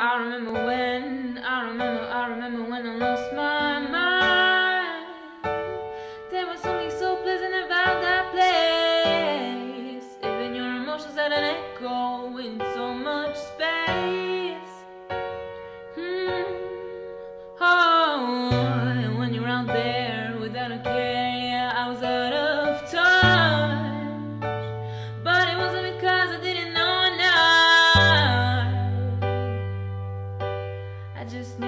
I remember when, I remember, I remember when I lost my mind. There was something so pleasant about that place. Even your emotions had an echo in so much space. Hmm. Oh, and when you're out there without a care, yeah, I was out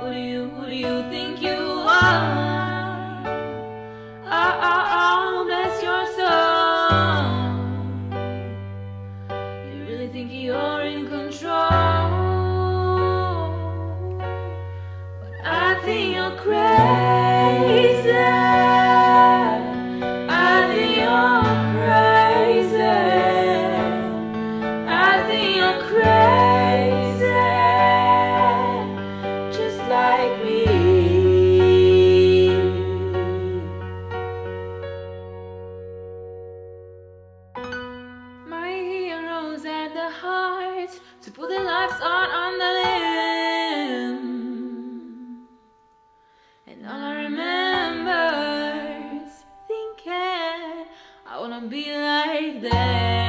who do you, who do you, think you are? Ah, ah, ah, bless your soul. You really think you're in control? But I think you're crazy. To put their lives out on the limb. And all I remember is thinking, I wanna be like them.